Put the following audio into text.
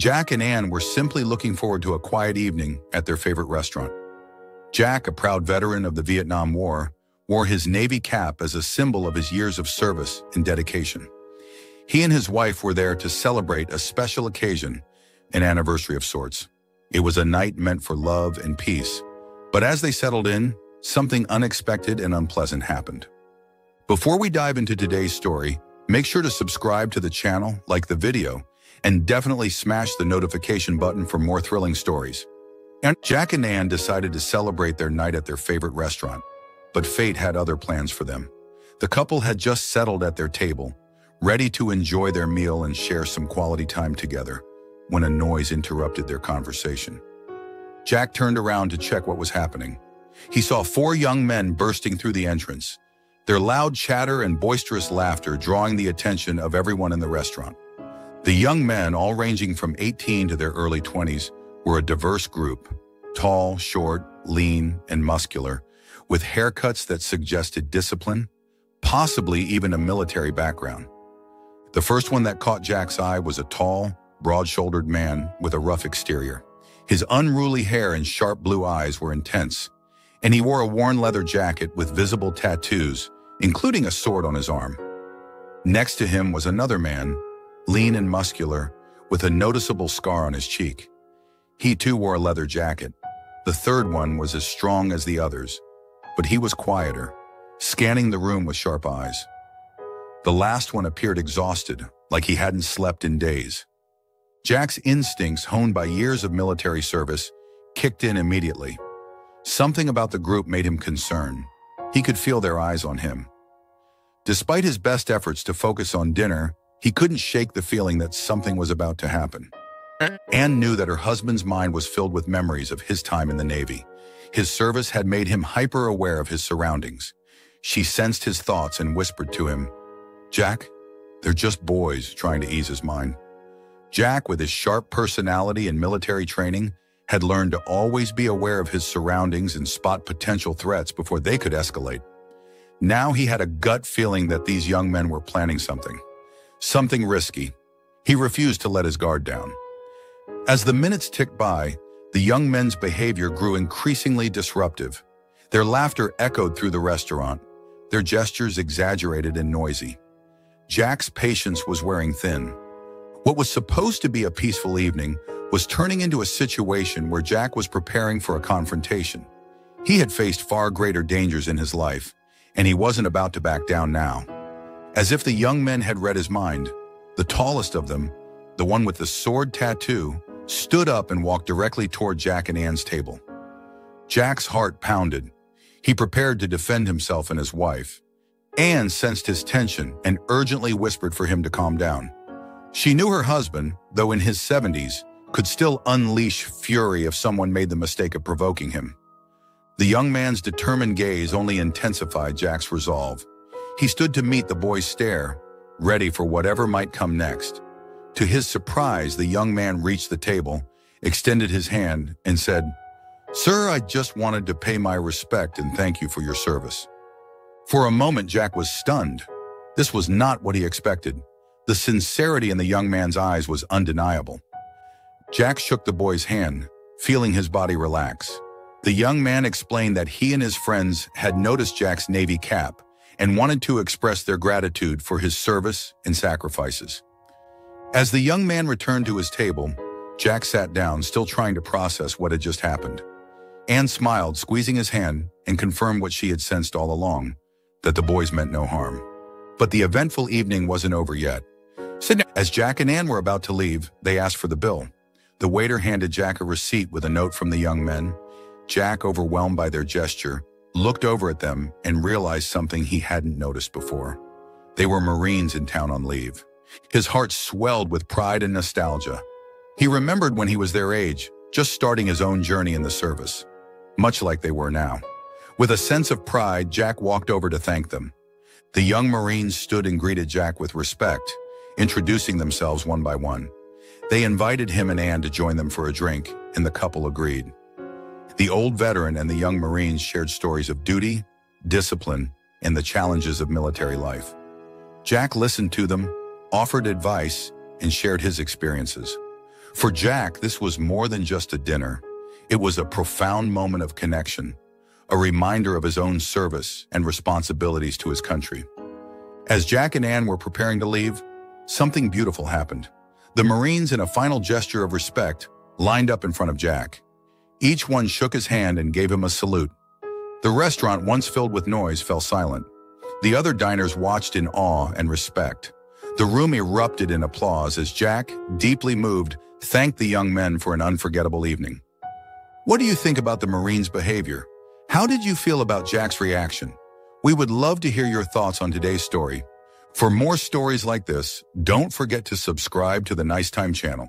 Jack and Anne were simply looking forward to a quiet evening at their favorite restaurant. Jack, a proud veteran of the Vietnam War, wore his Navy cap as a symbol of his years of service and dedication. He and his wife were there to celebrate a special occasion, an anniversary of sorts. It was a night meant for love and peace. But as they settled in, something unexpected and unpleasant happened. Before we dive into today's story, make sure to subscribe to the channel, like the video, and definitely smash the notification button for more thrilling stories. And Jack and Anne decided to celebrate their night at their favorite restaurant, but fate had other plans for them. The couple had just settled at their table, ready to enjoy their meal and share some quality time together, when a noise interrupted their conversation. Jack turned around to check what was happening. He saw four young men bursting through the entrance, their loud chatter and boisterous laughter drawing the attention of everyone in the restaurant. The young men, all ranging from 18 to their early 20s, were a diverse group, tall, short, lean, and muscular, with haircuts that suggested discipline, possibly even a military background. The first one that caught Jack's eye was a tall, broad-shouldered man with a rough exterior. His unruly hair and sharp blue eyes were intense, and he wore a worn leather jacket with visible tattoos, including a sword on his arm. Next to him was another man, lean and muscular, with a noticeable scar on his cheek. He too wore a leather jacket. The third one was as strong as the others, but he was quieter, scanning the room with sharp eyes. The last one appeared exhausted, like he hadn't slept in days. Jack's instincts, honed by years of military service, kicked in immediately. Something about the group made him concerned. He could feel their eyes on him. Despite his best efforts to focus on dinner, he couldn't shake the feeling that something was about to happen. Anne knew that her husband's mind was filled with memories of his time in the Navy. His service had made him hyper-aware of his surroundings. She sensed his thoughts and whispered to him, Jack, they're just boys trying to ease his mind. Jack, with his sharp personality and military training, had learned to always be aware of his surroundings and spot potential threats before they could escalate. Now he had a gut feeling that these young men were planning something. Something risky. He refused to let his guard down. As the minutes ticked by, the young men's behavior grew increasingly disruptive. Their laughter echoed through the restaurant, their gestures exaggerated and noisy. Jack's patience was wearing thin. What was supposed to be a peaceful evening was turning into a situation where Jack was preparing for a confrontation. He had faced far greater dangers in his life, and he wasn't about to back down now. As if the young men had read his mind, the tallest of them, the one with the sword tattoo, stood up and walked directly toward Jack and Anne's table. Jack's heart pounded. He prepared to defend himself and his wife. Anne sensed his tension and urgently whispered for him to calm down. She knew her husband, though in his 70s, could still unleash fury if someone made the mistake of provoking him. The young man's determined gaze only intensified Jack's resolve. He stood to meet the boy's stare, ready for whatever might come next. To his surprise, the young man reached the table, extended his hand, and said, Sir, I just wanted to pay my respect and thank you for your service. For a moment, Jack was stunned. This was not what he expected. The sincerity in the young man's eyes was undeniable. Jack shook the boy's hand, feeling his body relax. The young man explained that he and his friends had noticed Jack's Navy cap and wanted to express their gratitude for his service and sacrifices. As the young man returned to his table, Jack sat down, still trying to process what had just happened. Anne smiled, squeezing his hand, and confirmed what she had sensed all along, that the boys meant no harm. But the eventful evening wasn't over yet. As Jack and Anne were about to leave, they asked for the bill. The waiter handed Jack a receipt with a note from the young men. Jack, overwhelmed by their gesture, looked over at them and realized something he hadn't noticed before. They were Marines in town on leave. His heart swelled with pride and nostalgia. He remembered when he was their age, just starting his own journey in the service, much like they were now. With a sense of pride, Jack walked over to thank them. The young Marines stood and greeted Jack with respect, introducing themselves one by one. They invited him and Anne to join them for a drink, and the couple agreed. The old veteran and the young Marines shared stories of duty, discipline, and the challenges of military life. Jack listened to them, offered advice, and shared his experiences. For Jack, this was more than just a dinner. It was a profound moment of connection, a reminder of his own service and responsibilities to his country. As Jack and Anne were preparing to leave, something beautiful happened. The Marines, in a final gesture of respect, lined up in front of Jack. Each one shook his hand and gave him a salute. The restaurant, once filled with noise, fell silent. The other diners watched in awe and respect. The room erupted in applause as Jack, deeply moved, thanked the young men for an unforgettable evening. What do you think about the Marines' behavior? How did you feel about Jack's reaction? We would love to hear your thoughts on today's story. For more stories like this, don't forget to subscribe to the Nice Time channel.